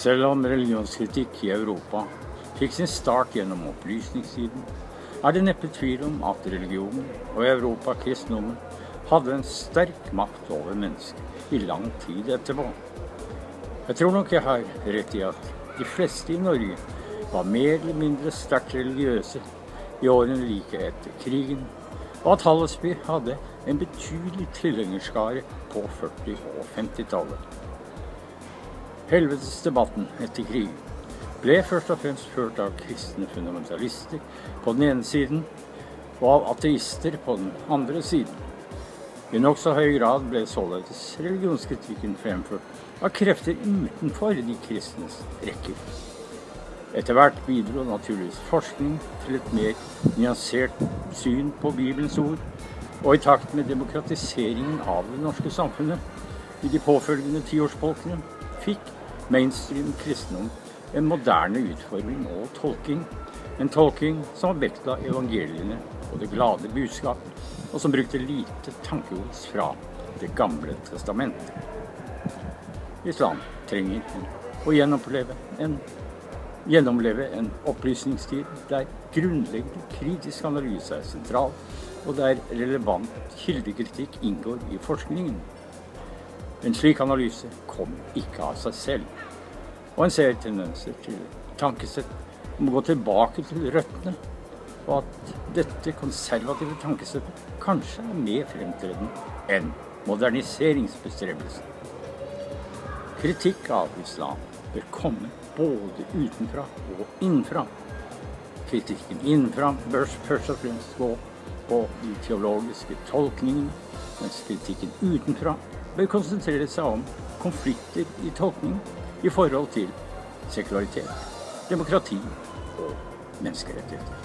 Selv om religionskritikk i Europa fikk sin start gjennom opplysningstiden, er det neppe tvil om at religionen, og i Europa kristendommen, hadde en sterk makt over mennesker i lang tid etterpå. Jeg tror nok jeg har rett i at de fleste i Norge var mer eller mindre sterkt religiøse i årene like etter krigen, og at Hallesby hadde en betydelig tilhengerskare på 40- og 50-tallet. Helvetesdebatten etter krigen ble først og fremst ført av kristne fundamentalister på den ene siden, og av ateister på den andre siden. I nokså høy grad ble således religionskritikken fremført av krefter utenfor de kristnes rekker. Etter hvert bidro naturligvis forskning til et mer nyansert syn på Bibelens ord, og i takt med demokratiseringen av det norske samfunnet i de påfølgende tiårsfolkene fikk mainstream kristendom en moderne utforming og tolking. En tolking som vektla evangeliene og det glade budskap, og som brukte lite tankegods fra Det gamle testamentet. Islam trenger å gjenoppleve en gjennomleve en opplysningstid der grunnleggende kritisk analyse er sentral, og der relevant kildekritikk inngår i forskningen. En slik analyse kom ikke av seg selv, og en ser tendenser til tankesett om å gå tilbake til røttene, og at dette konservative tankesettet kanskje er mer fremtredende enn moderniseringsbestrebelsen. Kritikk av islam bør komme både utenfra og innenfra. Kritikken innenfra bør først og fremst gå på de teologiske tolkningene, mens kritikken utenfra bør konsentrere seg om konflikter i tolkning i forhold til sekularitet, demokrati og menneskerettigheter.